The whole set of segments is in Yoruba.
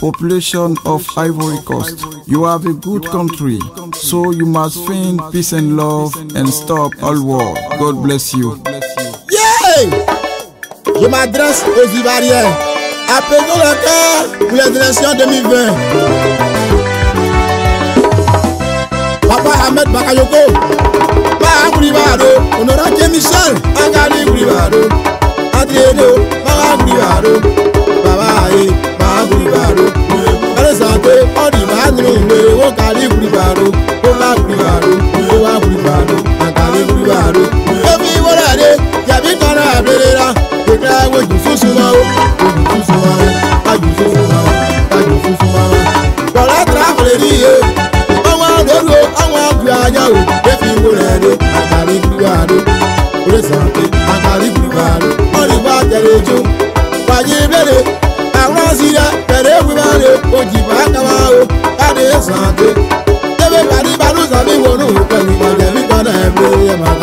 population of Ivory Coast. You have a good country, so you must find peace and love and stop all war. God bless you. Yay! Je m'adresse aux Ivoiriens. Appelons le cœur pour les élections 2020. Papa Ahmed Bakayoko, Papa Koulibaro, Honorant Michel, Agali Koulibaro.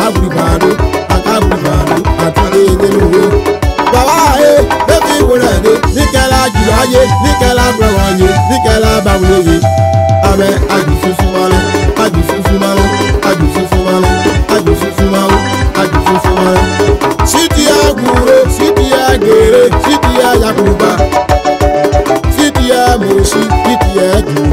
akagburu bado akagburu bado atụrụ enye n'uwe gbawa ahụ ebe iwere dị nikela jụrụ anyị dịkela gwara anyị dịkela gbanwere gị ame ajụsụsụ mmanụ ajụsụsụ mmanụ ajụsụsụ mmanụ ajụsụsụ mmanụ ajụsụsụ mmanụ siti ya gwuro siti ya gere siti ya yakuba siti ya moshi siti ya jụrụ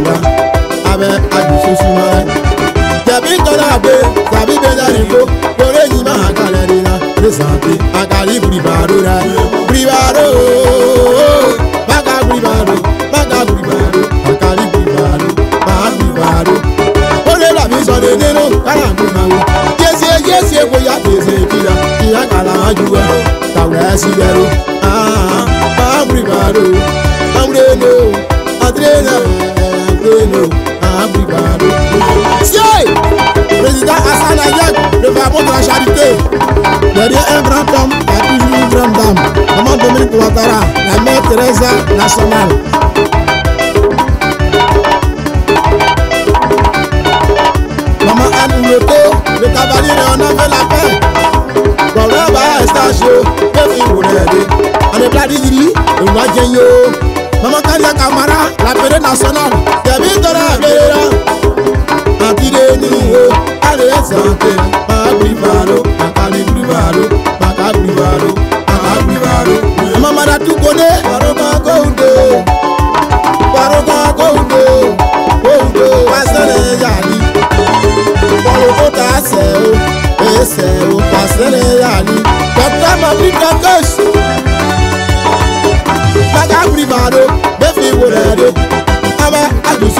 santé makari buribaro ra buribaro maka buribaro maka buribaro makari buribaro maka buribaro. ó lè là mí sọ dédé ló kára kó máa wò yéṣe yéṣe kó yá tèṣe kíra kíá kàlà ájú wa tàwé sí ẹrú maka buribaro amúrẹ́lò àtúrẹ́lò àmúrẹ́lò maka buribaro. ṣé pèsìdá asálàyé lè fà bọ́tà. J'aurai un grand homme et toujours une grande dame. Maman Dominique Ouattara, la mère Teresa nationale. Maman Anne Ouleto, le cavalier, on a fait la paix. Bọ̀rọ̀ bá ẹ̀sítáṣó, pé fi ìwòrán ẹ̀dẹ́. Ọ̀nà ìbíládìí yìí, ìwà jẹun yóò. Maman Kalia Kamara, la péré nationale. Tẹ̀bí tọ́lá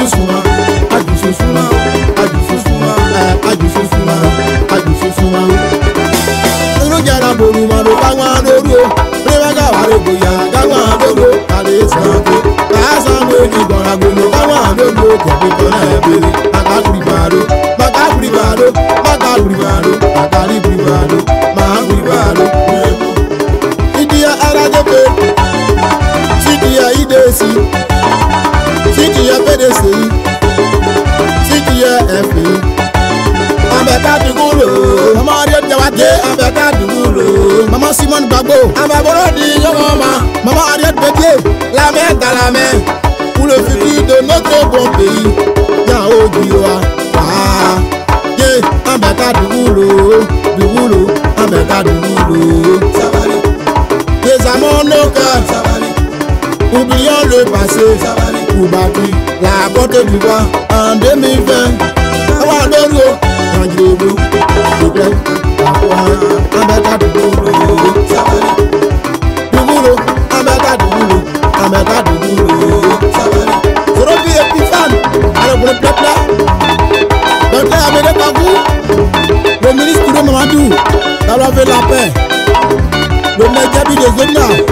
suma ajuso suma ajuso suma eh, ajuso suma ajuso suma. inú jẹ́ra bòlù mọ̀ ló bá wọn lóru o rẹ́wọ́n ká wà lóko yà ká wọn lóru kàlẹ́ sàn kó kàásà mọ́ ní gbọ̀nra gbòòlò bá wọn lóko kọ̀ọ̀kan náà ẹ̀ bèrè àkàkùrì bàrò bàkàkùrì bàrò bàkàkùrì bàrò àkàlìkùrì bàrò màákùrì bàrò. ìdíyà arájọ́ pé sídìyà ìdẹ́sí. ajé abẹ́ká dùgbùrù. mama simon gbàgbó. àbàbọ̀rọ̀ di yọ̀wọ̀ ma. mama harriet gbẹ̀dẹ̀. lamẹ́ galamẹ́. wúlò fìdí de notre bon pays. yà ó di wa. ajé abẹ́ká dùgbùrù. dùgbùrù abẹ́ká dùgbùrù. sabali. des amants sabali. oublions le passé. sabali. pour battre la porte du bois en 2020. àwa lórí o. Thank you. now.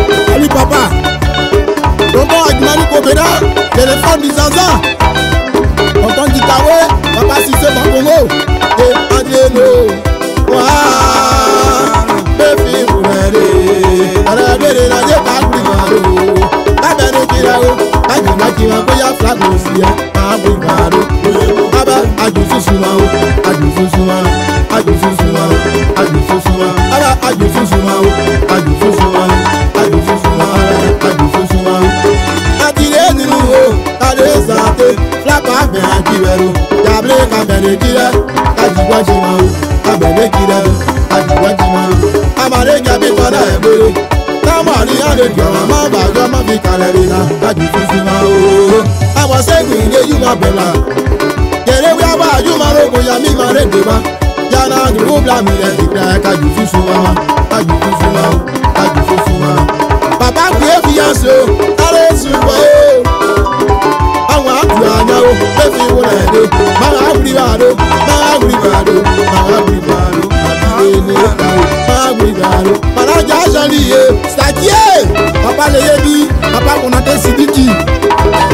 amanekira ajiwajima o abẹnekira o ajiwajima o amaneka bí padà ẹgbẹrẹ támàrí àlejò àwọn má bàjọ́ má fi kalẹ̀ rí na láti fífi ma o. àwọn sẹ́gun ilé yìí máa bẹ̀ la kèrè wí abá àjùmọ̀ rogo yàmi máa rédè ma yàrá àdúgbò blamì ẹ̀ ti gbà ẹ̀ kájú fífi ma kájú fífi ma o. aro malaja asọriye sajie papa leyebi papa kunate sidiki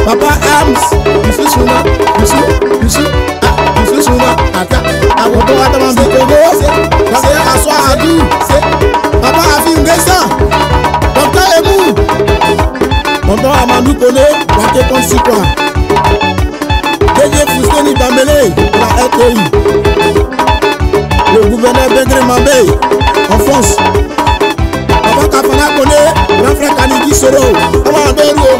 papa arms yusu suna yusu yusu ah, yusu suna ata agogo atamami ogo se aso adu se papa afingesa doctor emu doctor amadu kone wake konsikwa deje fusteni bambele la ete yi le gouverneur bedre mabe ọ̀fọ́ns ọ̀fọ́n kàfọ́n lápọ̀lẹ́ rẹ́fẹ́rẹ́ kan ní kí sọ̀rọ̀ ọmọ abẹ́rù o.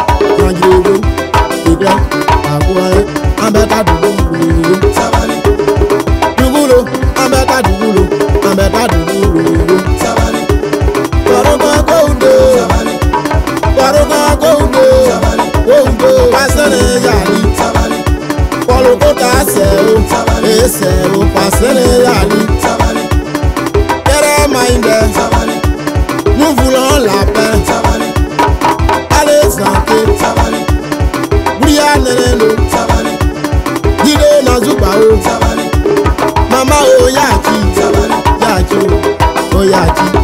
saudade